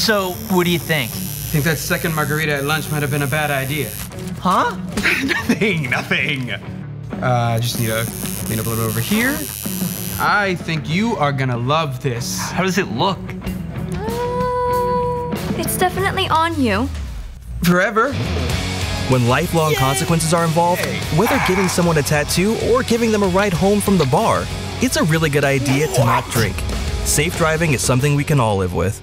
So, what do you think? I think that second margarita at lunch might have been a bad idea. Huh? nothing, nothing. Uh, I just need to clean up a little over here. I think you are gonna love this. How does it look? Uh, it's definitely on you. Forever. When lifelong consequences are involved, whether ah! giving someone a tattoo or giving them a ride home from the bar, it's a really good idea to not drink. Safe driving is something we can all live with.